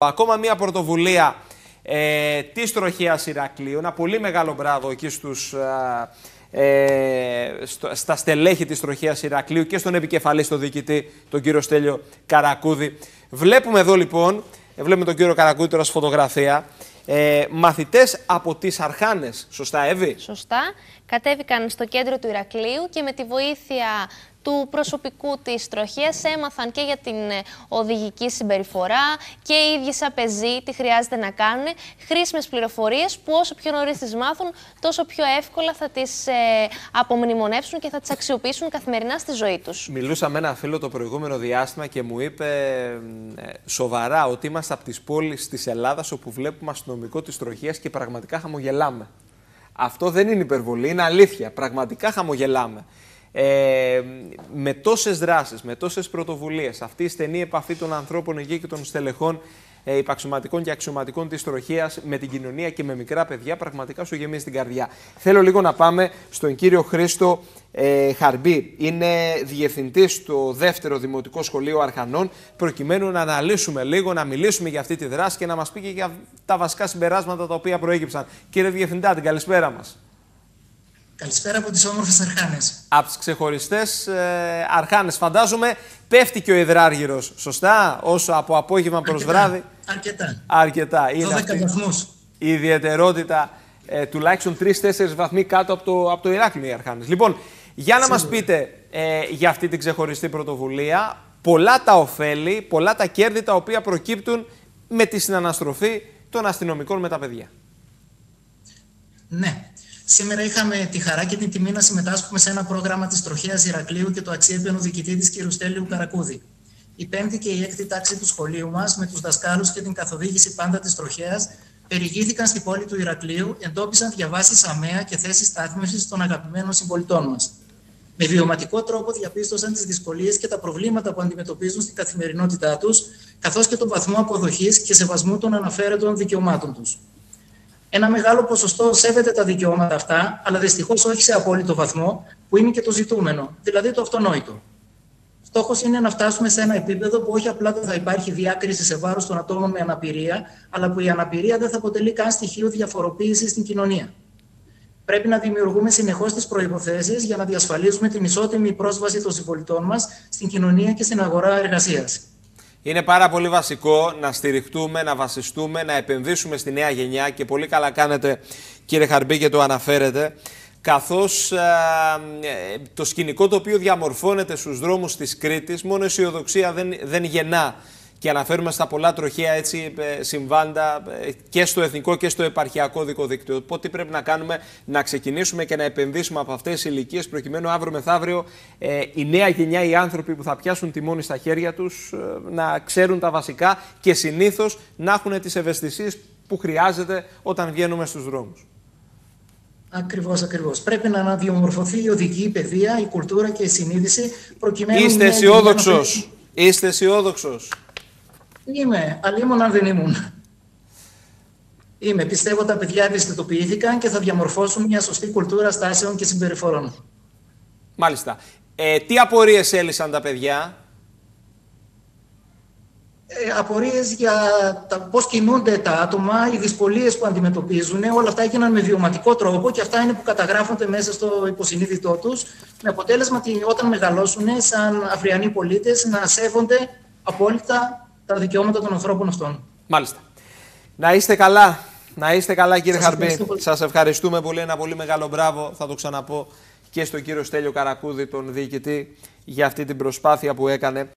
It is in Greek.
Ακόμα μια πρωτοβουλία ε, της τροχίας Ηρακλείου. Ένα πολύ μεγάλο μπράβο εκεί στους, ε, στα στελέχη της τροχίας Ηρακλείου και στον επικεφαλής, στον διοικητή, τον κύριο Στέλιο Καρακούδη. Βλέπουμε εδώ λοιπόν, βλέπουμε τον κύριο Καρακούδη τώρα στη φωτογραφία, ε, μαθητές από τις Αρχάνες. Σωστά, Εύη; Σωστά. Κατέβηκαν στο κέντρο του Ηρακλείου και με τη βοήθεια του προσωπικού της τροχίας έμαθαν και για την ε, οδηγική συμπεριφορά και οι ίδιοι σαν πεζοί τι χρειάζεται να κάνουν. Χρήσιμες πληροφορίες που όσο πιο νωρίς τις μάθουν τόσο πιο εύκολα θα τις ε, απομνημονεύσουν και θα τις αξιοποιήσουν καθημερινά στη ζωή τους. Μιλούσα με ένα φίλο το προηγούμενο διάστημα και μου είπε ε, σοβαρά ότι είμαστε από τις πόλεις της Ελλάδας όπου βλέπουμε αστυνομικό της τροχίας και πραγματικά χαμογελάμε. Αυτό δεν είναι υπερβολή, είναι αλήθεια. Πραγματικά χαμογελάμε ε, με τόσες δράσεις, με τόσες πρωτοβουλίες, αυτή η στενή επαφή των ανθρώπων εκεί και των στελεχών ε, υπαξιωματικών και αξιωματικών της τροχία με την κοινωνία και με μικρά παιδιά, πραγματικά σου γεμίζει την καρδιά. Θέλω λίγο να πάμε στον κύριο Χρήστο ε, Χαρμπή. Είναι διευθυντής στο δεύτερο Δημοτικό Σχολείο Αρχανών, προκειμένου να αναλύσουμε λίγο, να μιλήσουμε για αυτή τη δράση και να μας πει και για τα βασικά συμπεράσματα τα οποία προέκυψαν. Κύριε Διευθυντά, την καλησπέρα μας. Καλησπέρα από τις όμορφες Αρχάνες. Από τις ξεχωριστές ε, Αρχάνες. Φαντάζομαι πέφτει και ο υδράργυρος, σωστά, όσο από απόγευμα προς βράδυ. Αρκετά. Αρκετά. Είναι 12 βαθμούς. Η ιδιαιτερότητα ε, τουλάχιστον 3-4 βαθμοί κάτω από το, από το Ηράκλειο οι Αρχάνες. Λοιπόν, για να μας πείτε ε, για αυτή την ξεχωριστή πρωτοβουλία, πολλά τα ωφέλη, πολλά τα κέρδη τα οποία προκύπτουν με τη συναναστροφή των αστυνομικών με τα παιδιά. Ναι. Σήμερα είχαμε τη χαρά και την τιμή να συμμετάσχουμε σε ένα πρόγραμμα της Τροχέας Ηρακλείου και το αξιέπαινο διοικητή της κ. Στέλιου Καρακούδη. Η πέμπτη και η έκτη τάξη του σχολείου μας, με τους δασκάλους και την καθοδήγηση πάντα της Τροχέας, περιηγήθηκαν στην πόλη του Ηρακλείου, εντόπισαν διαβάσεις αμαία και θέσεις στάθμευσης των αγαπημένων συμπολιτών μας. Με βιωματικό τρόπο διαπίστωσαν τις δυσκολίες και τα προβλήματα που αντιμετωπίζουν στην καθημερινότητά τους, καθώς και τον βαθμό αποδοχής και σεβασμού των αναφέρετων δικαιωμάτων τους. Ένα μεγάλο ποσοστό σέβεται τα δικαιώματα αυτά, αλλά δυστυχώς όχι σε απόλυτο βαθμό, που είναι και το ζητούμενο, δηλαδή το αυτονόητο. Στόχος είναι να φτάσουμε σε ένα επίπεδο που όχι απλά δεν θα υπάρχει διάκριση σε βάρος των ατόμων με αναπηρία, αλλά που η αναπηρία δεν θα αποτελεί καν στοιχείο διαφοροποίησης στην κοινωνία. Πρέπει να δημιουργούμε συνεχώς τις προποθέσει για να διασφαλίσουμε την ισότιμη πρόσβαση των συμπολιτών μας στην κοινωνία και στην αγορά εργασίας. Είναι πάρα πολύ βασικό να στηριχτούμε, να βασιστούμε, να επενδύσουμε στη νέα γενιά και πολύ καλά κάνετε κύριε Χαρμπή και το αναφέρετε καθώς ε, το σκηνικό το οποίο διαμορφώνεται στους δρόμους της Κρήτης μόνο αισιοδοξία δεν, δεν γεννά και αναφέρουμε στα πολλά τροχαία έτσι, ε, συμβάντα ε, και στο εθνικό και στο επαρχιακό δικό δίκτυο. Οπότε τι πρέπει να κάνουμε, να ξεκινήσουμε και να επενδύσουμε από αυτές τις ηλικίες, προκειμένου αύριο μεθαύριο ε, η νέα γενιά, οι άνθρωποι που θα πιάσουν τιμόνι στα χέρια τους, ε, να ξέρουν τα βασικά και συνήθως να έχουν τις ευαισθησίες που χρειάζεται όταν βγαίνουμε στους δρόμους. Ακριβώς, ακριβώς. Πρέπει να αναδιομορφωθεί η οδική παιδεία, η κουλτούρα και η συνείδηση προκειμένου. Είστε αισιόδοξος. Είστε αισιόδοξος. Είμαι, αλλήμον αν δεν ήμουν. Είμαι. Πιστεύω τα παιδιά ευαισθητοποιήθηκαν και θα διαμορφώσουν μια σωστή κουλτούρα στάσεων και συμπεριφορών. Μάλιστα. Ε, τι απορίες έλυσαν τα παιδιά; Ε, απορίες για τα, πώς κινούνται τα άτομα, οι δυσκολίες που αντιμετωπίζουν, όλα αυτά έγιναν με βιωματικό τρόπο και αυτά είναι που καταγράφονται μέσα στο υποσυνείδητό τους, με αποτέλεσμα ότι όταν μεγαλώσουν σαν αυριανοί πολίτες να σέβονται απόλυτα τα δικαιώματα των ανθρώπων αυτών. Μάλιστα. Να είστε καλά. Να είστε καλά κύριε Χαρμπή. Σας ευχαριστούμε πολύ. Ένα πολύ μεγάλο μπράβο. Θα το ξαναπώ και στον κύριο Στέλιο Καρακούδη, τον διοικητή, για αυτή την προσπάθεια που έκανε.